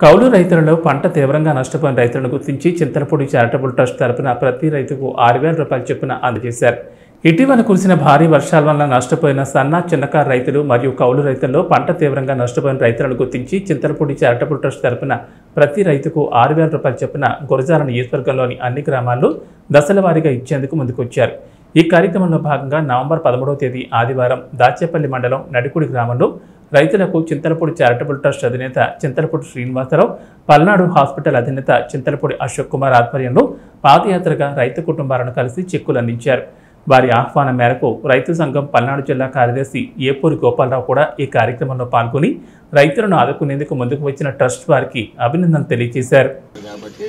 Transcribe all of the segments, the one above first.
కౌలు రైతులలో పంట తీవ్రంగా నష్టపోయిన రైతులను గుర్తించి చింతలపూడి చారిటబుల్ ట్రస్ట్ తరపున ప్రతి రైతుకు ఆరు వేల రూపాయల చొప్పున అందజేశారు. ఇటీవల కురిసిన భారీ వర్షాల వల్ల నష్టపోయిన సన్న చిన్నకారు రైతులు మరియు కౌలు రైతుల్లో పంట తీవ్రంగా నష్టపోయిన రైతులను గుర్తించి చింతలపూడి చారిటబుల్ ట్రస్ట్ తరపున ప్రతి రైతుకు ఆరు వేల రూపాయల చొప్పున గురజాల నియోజకవర్గంలోని అన్ని గ్రామాల్లో దశల వారీగా ఇచ్చేందుకు ముందుకొచ్చారు. ఈ కార్యక్రమంలో భాగంగా నవంబర్ పదమూడవ తేదీ ఆదివారం దాచేపల్లి మండలం నడికుడి గ్రామంలో రైతులకు చింతలపూడి చారిటబుల్ ట్రస్ట్ అధినేత చింతలపూడి శ్రీనివాసరావు పల్నాడు హాస్పిటల్ అధినేత చింతలపూడి అశోక్ కుమార్ ఆధ్వర్యంలో పాదయాత్రగా రైతు కుటుంబాలను కలిసి చెక్కులు అందించారు వారి ఆహ్వానం మేరకు రైతు సంఘం పల్నాడు జిల్లా కార్యదర్శి ఏపూరి గోపాలరావు కూడా ఈ కార్యక్రమంలో పాల్గొని రైతులను ఆదుకునేందుకు ముందుకు వచ్చిన ట్రస్ట్ వారికి అభినందనలు తెలియజేశారు. కాబట్టి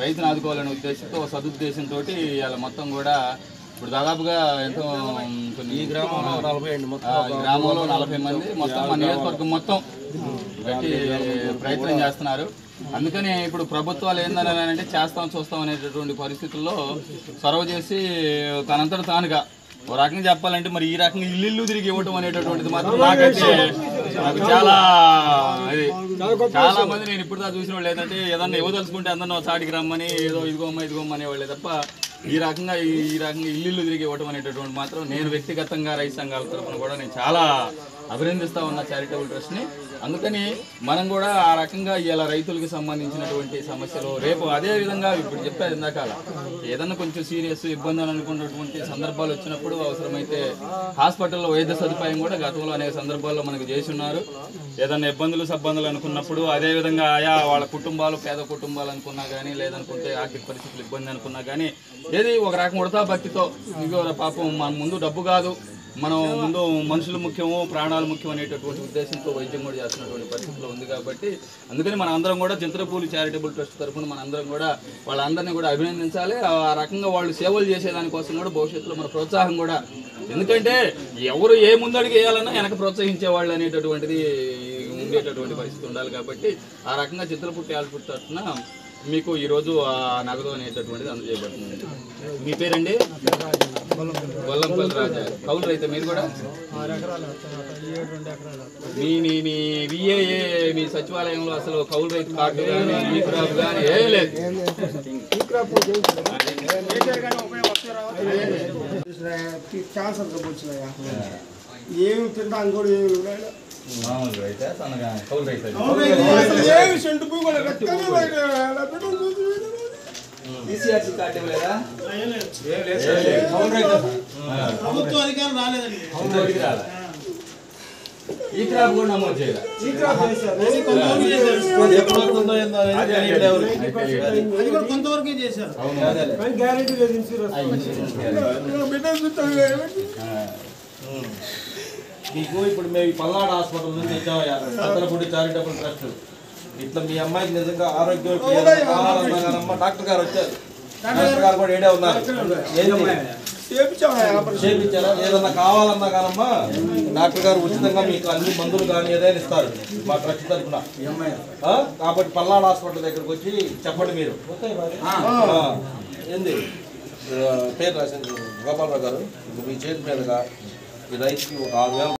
రైతును ఆదుకోవాలనే ఉద్దేశంతో సదుద్దేశంతో ఇవాళ మొత్తం కూడా ఇప్పుడు దాదాపుగా ఎంతో కొన్ని ఈ గ్రామంలో నలభై ఈ గ్రామంలో నలభై మంది మొత్తం మన నియోజకవర్గం మొత్తం గట్టి ప్రయత్నం చేస్తున్నారు. అందుకని ఇప్పుడు ప్రభుత్వాలు ఏందని అంటే చేస్తాం చూస్తాం అనేటటువంటి పరిస్థితుల్లో చొరవ చేసి తనంతట తానుగా ఓ రకంగా చెప్పాలంటే మరి ఈ రకంగా ఇల్లు ఇల్లు తిరిగి ఇవ్వటం అనేటటువంటిది మాత్రం నాకైతే నాకు చాలా అది చాలా మంది నేను ఇప్పుడు దాకా చూసిన వాళ్ళు ఏంటంటే ఏదన్నా ఇవ్వదలుచుకుంటే అందరిని చాటికి రమ్మని ఏదో ఇదిగోమ్మ ఇదిగోమ్మ అనేవాళ్ళే తప్ప ఈ రకంగా ఈ రకంగా ఇల్లు తిరిగి ఇవ్వటం అనేటటువంటి మాత్రం నేను వ్యక్తిగతంగా రైతు సంఘాల తరఫున కూడా నేను చాలా అభినందిస్తా ఉన్నా చారిటబుల్ ట్రస్ట్ని అందుకని మనం కూడా ఆ రకంగా ఇలా రైతులకు సంబంధించినటువంటి సమస్యలు. రేపు అదే విధంగా ఇప్పుడు చెప్పారు ఇందాక ఏదన్నా కొంచెం సీరియస్ ఇబ్బంది అని అనుకున్నటువంటి సందర్భాలు వచ్చినప్పుడు అవసరమైతే హాస్పిటల్లో వైద్య సదుపాయం కూడా గతంలో అనేక సందర్భాల్లో మనకు చేసి ఉన్నారు. ఏదన్నా ఇబ్బందులు సబ్బందులు అనుకున్నప్పుడు అదే విధంగా ఆయా వాళ్ళ కుటుంబాలు పేద కుటుంబాలు అనుకున్నా కానీ లేదనుకుంటే ఆర్థిక పరిస్థితులు ఇబ్బంది అనుకున్నా కానీ ఏది ఒక రకం ఉడతా భక్తితో ఇంకో పాపం మన ముందు డబ్బు కాదు. మనం ముందు మనుషులు ముఖ్యము ప్రాణాలు ముఖ్యం అనేటటువంటి ఉద్దేశంతో వైద్యం కూడా చేస్తున్నటువంటి పరిస్థితిలో ఉంది కాబట్టి అందుకని మన అందరం కూడా చింతలపూలి చారిటబుల్ ట్రస్ట్ తరఫున మన అందరం కూడా వాళ్ళందరినీ కూడా అభినందించాలి. ఆ రకంగా వాళ్ళు సేవలు చేసేదానికోసం కూడా భవిష్యత్తులో మన ప్రోత్సాహం కూడా ఎందుకంటే ఎవరు ఏ ముందడుగు వేయాలన్నా వెనక ప్రోత్సహించే వాళ్ళు అనేటటువంటిది ఉండేటటువంటి పరిస్థితి ఉండాలి కాబట్టి ఆ రకంగా చిత్రపుట్టి ఆల్పుట్టి మీకు ఈరోజు ఆ నగదు అనేటటువంటిది అందజేయబడుతుంది. మీ పేరండి? గొల్లంపల్లి రాజా. కౌలు రైతే మీరు కూడా? మీ మీ మీ విఏఏ మీ సచివాలయంలో అసలు కౌలు రైతు కార్డు కానీ ఈ క్రాప్ కానీ ఏం లేదు. ఏమి తినడానికి కూడా ఏమి. కౌలు రైతు. ఏమి సెంటు కూడా ఈసీఆర్సీ కార్డు ఇవ్వలేదా? ప్రభుత్వ అధికారం రాలేదండి. ఇంతవరకు రాలా? ఈ క్రాప్ కూడా నమోదు చేయాలి. అది కూడా కొంతవరకే చేశారు? గ్యారెంటీ లేదు ఇన్సూరెన్స్. బిడ్డ చూస్తాను మీకు ఇప్పుడు మేము ఈ పల్నాడు హాస్పిటల్ నుంచి వచ్చామయ్యా చంద్రపూడి చారిటబుల్ ట్రస్ట్. ఇట్లా మీ అమ్మాయికి నిజంగా ఆరోగ్యం కావాలన్నా డాక్టర్ గారు వచ్చారు. డాక్టర్ గారు కూడా ఏడే ఉన్నారు. చేయించారా ఏదన్నా కావాలన్నా కానమ్మా డాక్టర్ గారు ఉచితంగా మీకు అన్ని మందులు కానీ ఏదైనా ఇస్తారు. మా ట్రస్ట్ తరఫున. ఆ? కాబట్టి పల్నాడు హాస్పిటల్ దగ్గరకు వచ్చి చెప్పండి మీరు. ఆ. ఏంది? పేరు రాసింది గోపాలరావు గారు. మీ చేతి మీదుగా ఈ రైతుకి ఒక ఆరు వేల